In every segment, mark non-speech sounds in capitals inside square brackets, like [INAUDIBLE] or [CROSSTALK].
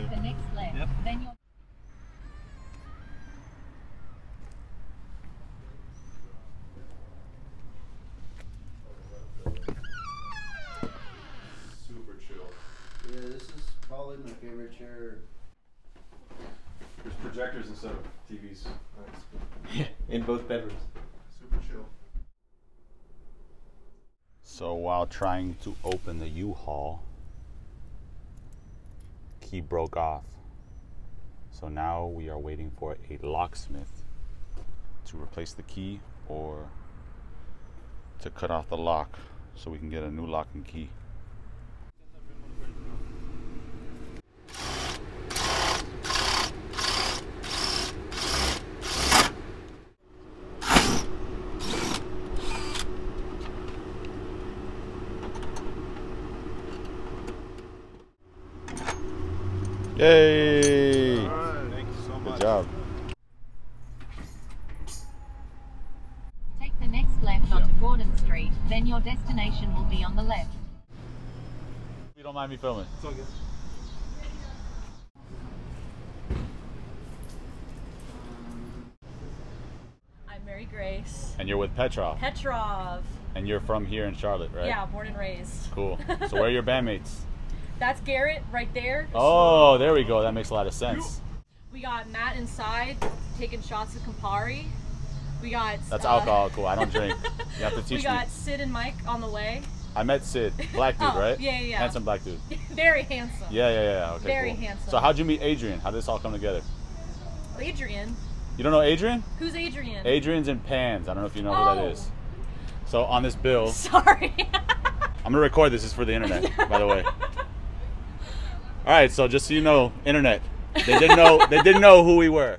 Take the next left. Yep. Then you're Super chill. Yeah, this is probably my favorite chair. There's projectors instead of TVs. Nice. [LAUGHS] in both bedrooms. Super chill. So while trying to open the U-Haul, key broke off. So now we are waiting for a locksmith to replace the key or to cut off the lock so we can get a new lock and key. Yay! Thank so Good job. take the next left onto Gordon Street. Then your destination will be on the left. If you don't mind me filming. It's okay. I'm Mary Grace And you're with Petrov. Petrov. And you're from here in Charlotte, right? Yeah, born and raised. Cool. [LAUGHS] So where are your bandmates? That's Garrett right there. Oh, there we go. That makes a lot of sense. We got Matt inside taking shots of Campari. We got. That's uh, alcohol. Cool. I don't [LAUGHS] drink. You have to we teach me. We got Sid and Mike on the way. I met Sid, black dude, [LAUGHS] Oh, right? yeah, yeah, yeah. Handsome black dude. [LAUGHS] Very handsome. Yeah, yeah, yeah. Okay. Very cool. handsome. So how'd you meet Adrian? How did this all come together? Adrian. You don't know Adrian? Who's Adrian? Adrian's in Pans. I don't know if you know who that Oh. So on this bill, Sorry. I'm gonna record this. This is for the internet, by the way. All right. So just so you know, internet. They didn't know. They didn't know who we were.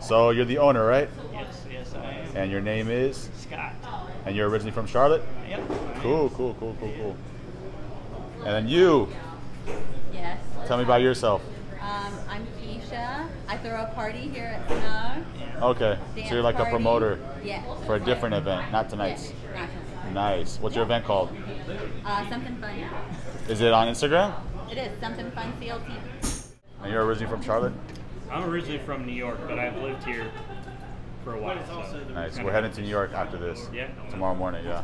So you're the owner, right? Yes, yes, I am. And your name is? Scott. And you're originally from Charlotte? Yep. Cool, cool, cool, cool, cool. And then you, Yes. tell me about yourself. Um, I'm Keisha. I throw a party here at Snug. Okay, so you're like a promoter Yeah. for a different event, not tonight's. Yeah. Nice. What's your event called? Uh, something fun. Is it on Instagram? It is something fun. CLT. And you're originally from Charlotte? I'm originally from New York, but I've lived here for a while. So. Nice. We're heading to New York after this. Yeah. Tomorrow morning, yeah.